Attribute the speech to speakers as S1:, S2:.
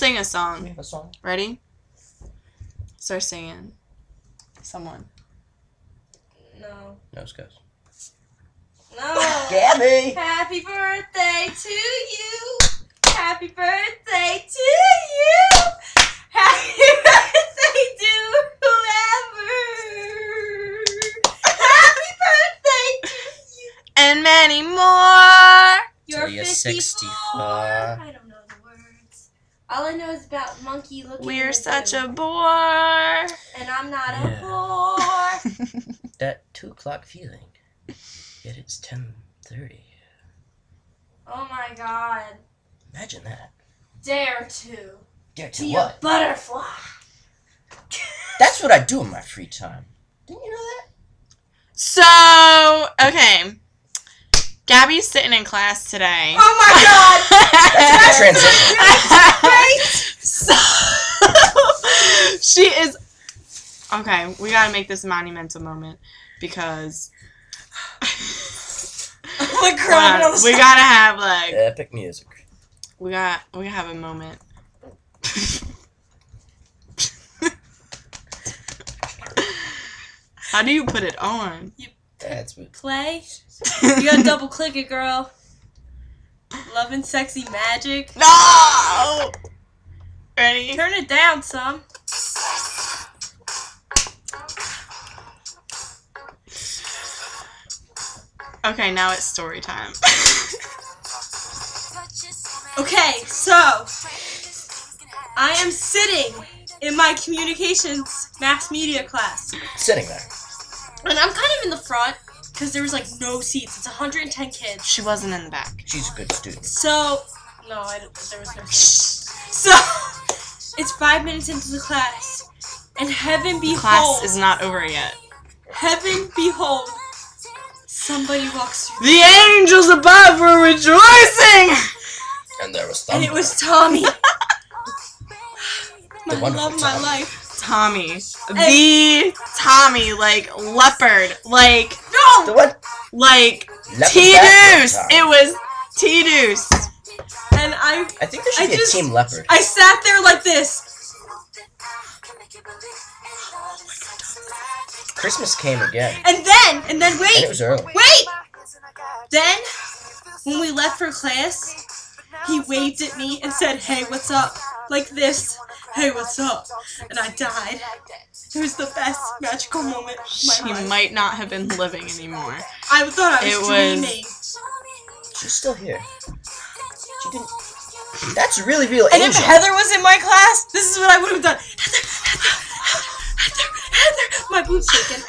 S1: Sing a
S2: We
S1: song.
S2: have a song.
S1: Ready? Start singing. Someone.
S3: No.
S2: No, Scuzz.
S3: No.
S2: Gabbi!
S3: Happy birthday to you. Happy birthday to you. Happy birthday to whoever. Happy birthday to you.
S1: And many more.
S3: You're
S2: Till you're
S3: 54.
S2: 64.
S3: I don't know the words. All I know is about monkey looking.
S1: We're such a bore.
S3: And I'm not
S2: Yeah.
S3: a bore.
S2: That two o'clock feeling. Yet it's ten thirty.
S3: Oh my god.
S2: Imagine that.
S3: Dare to.
S2: Dare to
S3: Be a
S2: what?
S3: butterfly.
S2: That's what I do in my free time. Didn't you know that?
S1: So, okay. Gabbi's sitting in class today.
S3: Oh my god.
S2: Transition.
S1: so, she is. Okay, we gotta make this a monumental moment because
S3: my
S1: hold on, we gotta have like
S2: Epic music.
S1: we got we have a moment. How do you put it on?
S2: That's what.
S3: Play. You gotta double click it, girl. Love and sexy magic.
S1: No. Ready?
S3: Turn it down some.
S1: Okay, now it's story time.
S3: Okay, so I am sitting in my communications mass media class,
S2: Sitting there.
S3: and I'm kind of in the front because there was like no seats. It's 110 kids.
S1: she wasn't in the back.
S2: She's a good student.
S3: So no, I didn't, there was no seats. So it's five minutes into the class, and heaven behold,
S1: Class is not over yet.
S3: heaven behold, somebody walks through,
S1: The angels above were rejoicing.
S2: And there was
S3: Tommy.
S2: and
S3: it was Tommy.
S2: The
S3: my
S2: wonderful
S3: love, of my life.
S1: Tommy, the Tommy, like leopard, like
S2: The
S3: No,
S2: what?
S1: like T
S2: backwards,
S1: Deuce. It was T Deuce.
S3: and I,
S2: I think there should
S3: I
S2: be
S3: just-
S2: a team leopard.
S3: I sat there like this.
S2: Christmas came again.
S3: And then, and then
S2: And
S3: wait,
S2: it was early.
S3: wait. Then, when we left for class, he waved at me and said, "Hey, what's up?" Like this. Hey, what's up? And I died. It was the best magical moment of
S1: She
S3: life.
S1: might not have been living anymore.
S3: I thought I was
S1: It was-
S3: dreaming.
S2: She's still here. She didn't. That's really real
S3: And if. Heather was in my class, this is what I would have done. Heather, Heather, Heather, Heather. My boob's shaking.